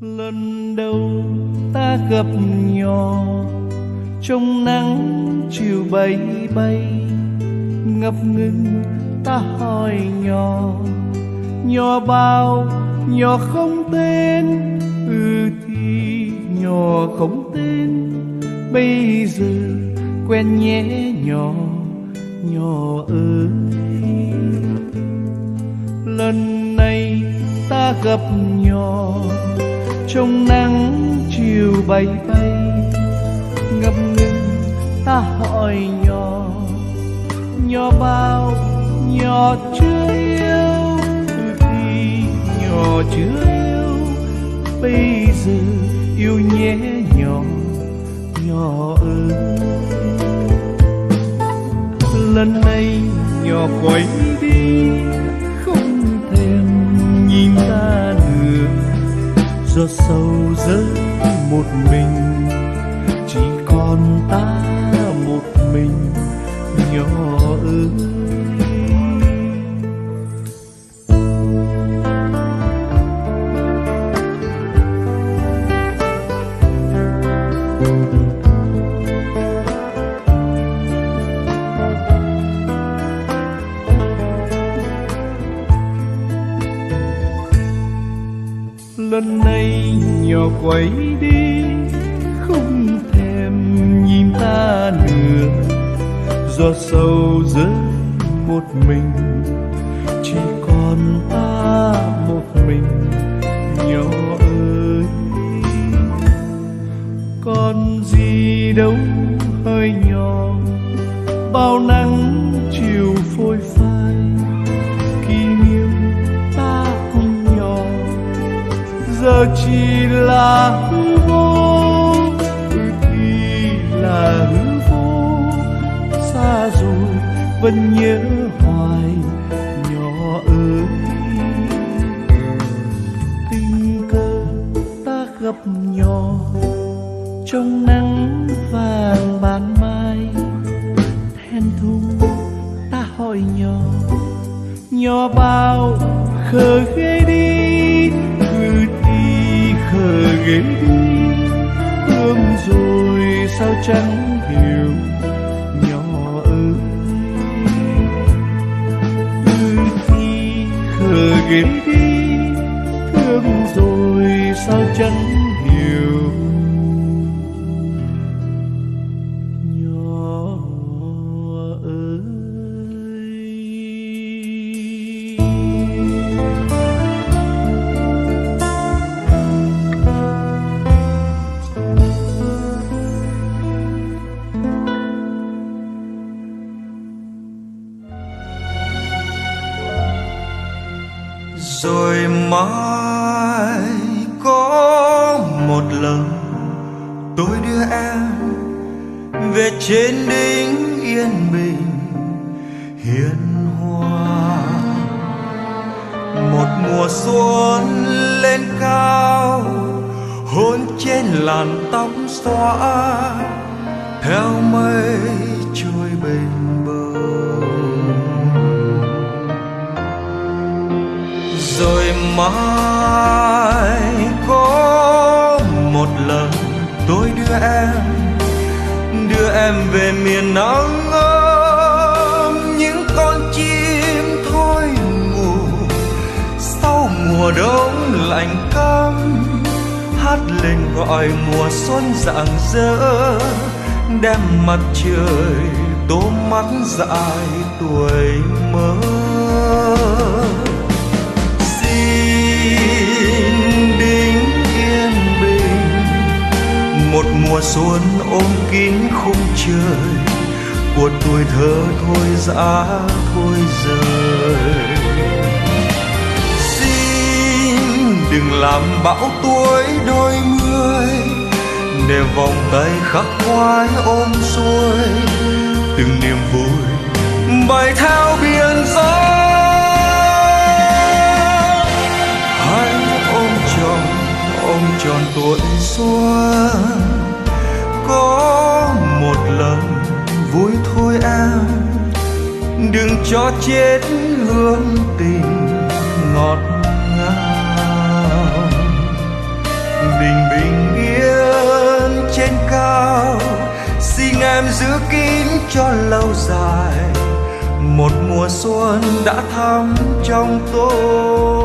lần đầu ta gặp nhỏ. Trong nắng chiều bay bay, ngập ngừng ta hỏi nhỏ. Nhỏ bao, nhỏ không tên ừ thì nhỏ không tên. Bây giờ quen nhé nhỏ nhỏ ơi. Lần này ta gặp nhỏ trong nắng chiều bay bay, ngập ngừng ta hỏi nhỏ nhỏ bao, nhỏ chưa yêu thì nhỏ chưa yêu. Bây giờ yêu nhé nhỏ nhỏ ơi. Lần này nhỏ quay đi, không thèm nhìn ta nữa giọt sầu rơi một mình. Chỉ còn ta một mình nhỏ ơi lần này nhỏ quay đi, không thèm nhìn ta nữa. Giọt sầu rơi một mình, chỉ còn ta một mình. Nhỏ ơi, còn gì đâu hơi nhỏ, bao nắng chiều phôi phai giờ chỉ là hư vô ừ thì là hư vô, xa rồi vẫn nhớ hoài nhỏ ơi tình cờ ta gặp nhỏ trong nắng vàng ban mai then thùng ta hỏi nhỏ nhỏ bao khơi. Ghế đi. Thương rồi sao chẳng hiểu nhỏ ơi. Cứ khi khờ ghê đi, thương rồi sao chẳng rồi mai có một lần tôi đưa em về trên đỉnh yên bình hiền hòa một mùa xuân lên cao, hôn trên làn tóc xóa, theo mây trôi bình. Mai có một lần tôi đưa em đưa em về miền nắng ấm. Những con chim thôi ngủ sau mùa đông lạnh căm hát lên gọi mùa xuân rạng rỡ. Đem mặt trời tô mắt dại tuổi mới ôm khung trời của tuổi thơ thôi dã thôi rời. Xin đừng làm bão tuổi đôi mươi để vòng tay khắc khoái ôm xuôi. Từng niềm vui bay theo biển gió vui thôi em. Đừng cho chết hương tình ngọt ngào. Bình bình yên trên cao, xin em giữ kín cho lâu dài. Một mùa xuân đã thắm trong tôi.